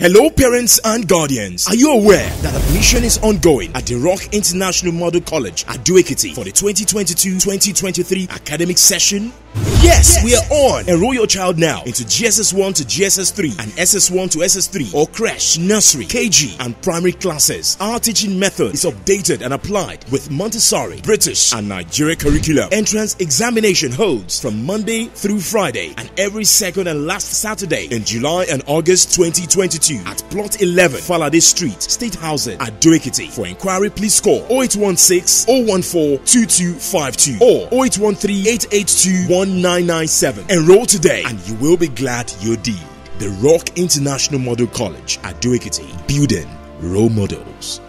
Hello, parents and guardians. Are you aware that admission is ongoing at De-Rock International Model College at Ado Ekiti for the 2022-2023 academic session? Yes, yes, we are on. Enroll your child now into JSS 1 to JSS 3 and SS 1 to SS 3 or creche, nursery, KG, and primary classes. Our teaching method is updated and applied with Montessori, British, and Nigeria curriculum. Entrance examination holds from Monday through Friday and every second and last Saturday in July and August 2022 at Plot 11, Falade Street, State Housing at Ado Ekiti. For inquiry, please call 0816 014 2252 or 0813 882 1997. Enroll today and you will be glad you did. The Rock International Model College at Ado Ekiti, building role models.